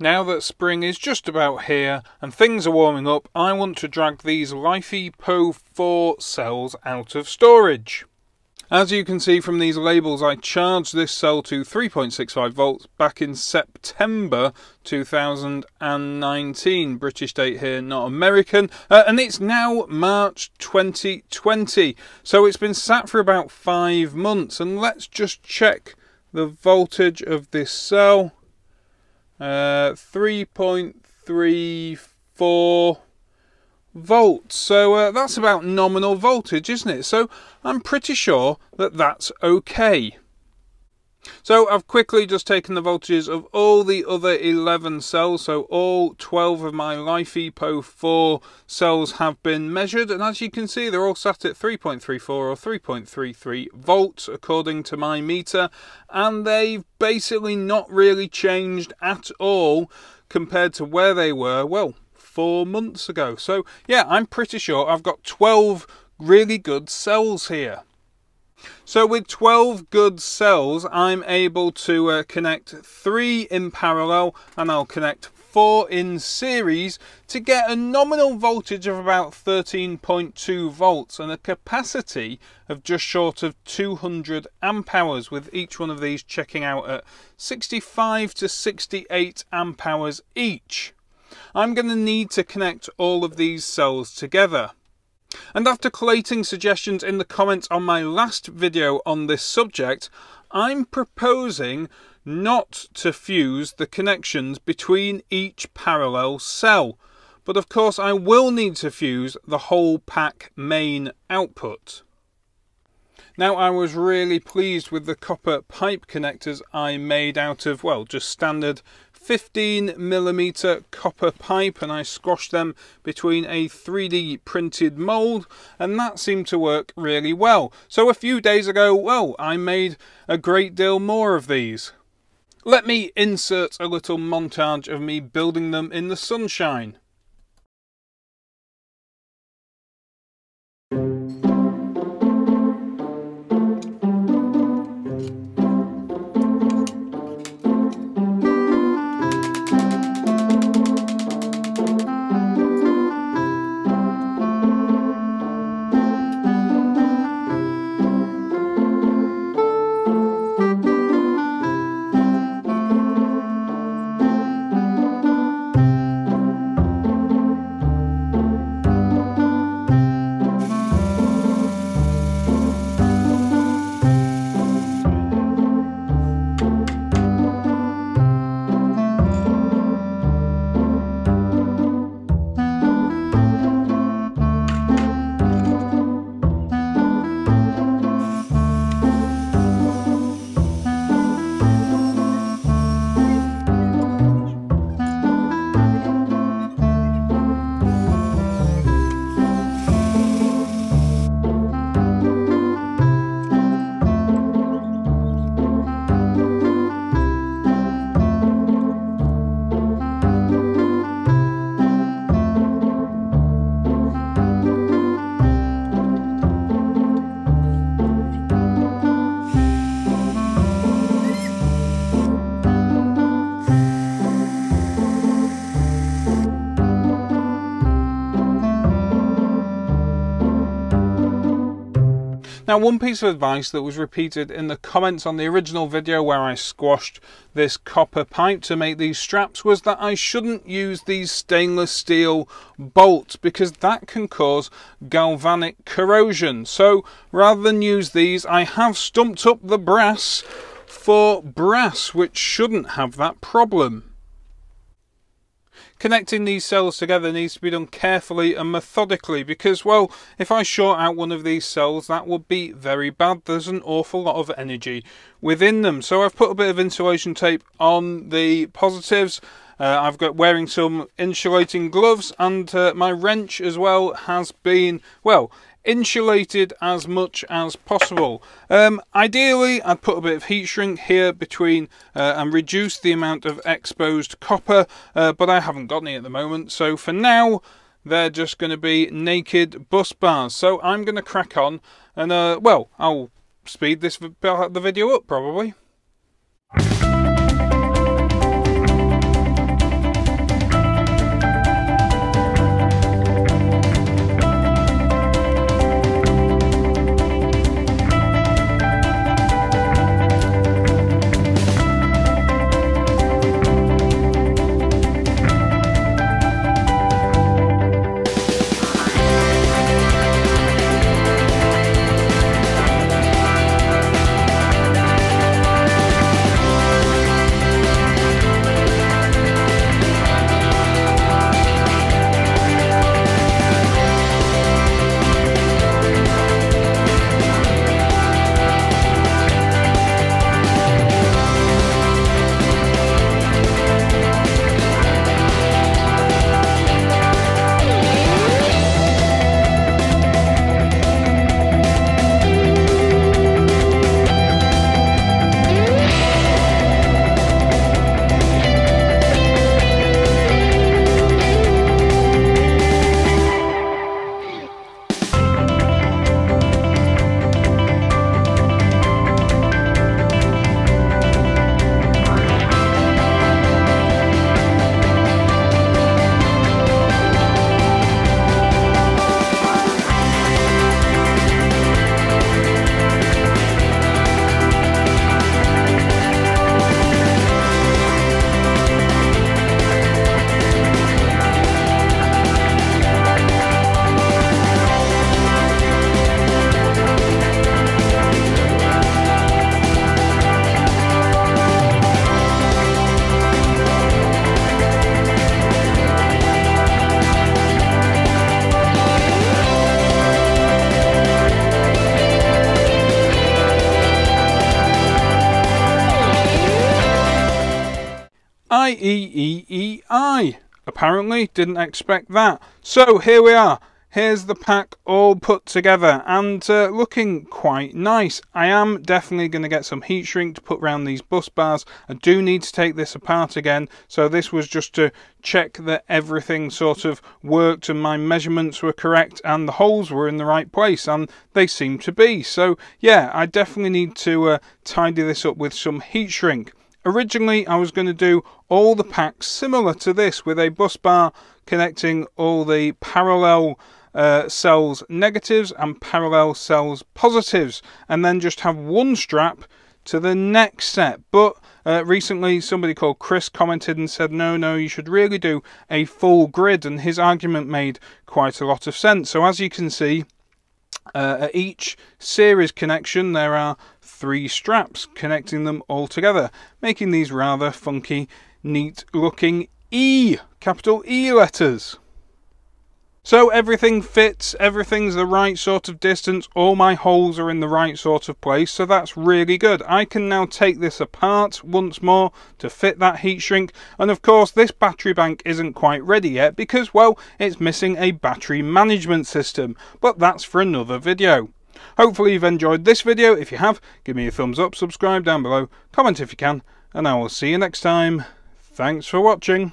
Now that spring is just about here and things are warming up, I want to drag these LiFePO 4 cells out of storage. As you can see from these labels, I charged this cell to 3.65 volts back in September 2019. British date here, not American. Uh, and it's now March 2020. So it's been sat for about five months. And let's just check the voltage of this cell. Uh, 3.34 volts. So uh, that's about nominal voltage, isn't it? So I'm pretty sure that that's okay. So I've quickly just taken the voltages of all the other 11 cells, so all 12 of my LiFePO 4 cells have been measured, and as you can see they're all sat at 3.34 or 3.33 volts according to my meter, and they've basically not really changed at all compared to where they were, well, four months ago. So yeah, I'm pretty sure I've got 12 really good cells here. So with 12 good cells, I'm able to uh, connect three in parallel and I'll connect four in series to get a nominal voltage of about 13.2 volts and a capacity of just short of 200 amp hours with each one of these checking out at 65 to 68 amp hours each. I'm going to need to connect all of these cells together. And after collating suggestions in the comments on my last video on this subject, I'm proposing not to fuse the connections between each parallel cell. But of course I will need to fuse the whole pack main output. Now I was really pleased with the copper pipe connectors I made out of, well, just standard 15 millimeter copper pipe and I squashed them between a 3D printed mold and that seemed to work really well. So a few days ago, well, I made a great deal more of these. Let me insert a little montage of me building them in the sunshine. Now one piece of advice that was repeated in the comments on the original video where I squashed this copper pipe to make these straps was that I shouldn't use these stainless steel bolts because that can cause galvanic corrosion. So rather than use these I have stumped up the brass for brass which shouldn't have that problem. Connecting these cells together needs to be done carefully and methodically because, well, if I short out one of these cells, that would be very bad. There's an awful lot of energy within them. So I've put a bit of insulation tape on the positives. Uh, I've got wearing some insulating gloves and uh, my wrench as well has been, well, insulated as much as possible. Um, ideally, I'd put a bit of heat shrink here between uh, and reduce the amount of exposed copper, uh, but I haven't got any at the moment. So for now, they're just going to be naked bus bars. So I'm going to crack on and, uh, well, I'll speed this the video up probably. I-E-E-E-I. Apparently, didn't expect that. So here we are. Here's the pack all put together and uh, looking quite nice. I am definitely going to get some heat shrink to put around these bus bars. I do need to take this apart again. So this was just to check that everything sort of worked and my measurements were correct and the holes were in the right place and they seem to be. So yeah, I definitely need to uh, tidy this up with some heat shrink. Originally, I was going to do all the packs similar to this with a bus bar connecting all the parallel uh, cells negatives and parallel cells positives, and then just have one strap to the next set. But uh, recently, somebody called Chris commented and said, no, no, you should really do a full grid, and his argument made quite a lot of sense. So, as you can see, uh, at each series connection, there are three straps connecting them all together, making these rather funky, neat looking E, capital E letters. So everything fits, everything's the right sort of distance, all my holes are in the right sort of place, so that's really good. I can now take this apart once more to fit that heat shrink, and of course this battery bank isn't quite ready yet because, well, it's missing a battery management system, but that's for another video. Hopefully you've enjoyed this video, if you have, give me a thumbs up, subscribe down below, comment if you can, and I will see you next time. Thanks for watching.